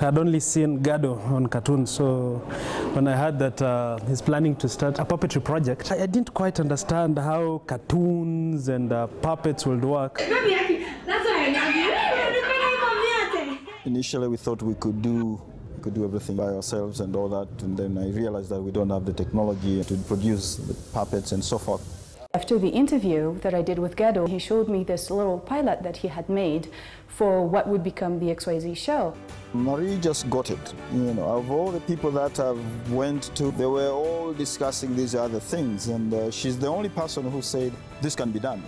I had only seen Gado on cartoons, so when I heard that uh, he's planning to start a puppetry project, I, I didn't quite understand how cartoons and uh, puppets would work. Initially, we thought we could do could do everything by ourselves and all that, and then I realized that we don't have the technology to produce the puppets and so forth. After the interview that I did with Gado, he showed me this little pilot that he had made for what would become the XYZ show. Marie just got it. You know, of all the people that I've went to, they were all discussing these other things, and uh, she's the only person who said this can be done.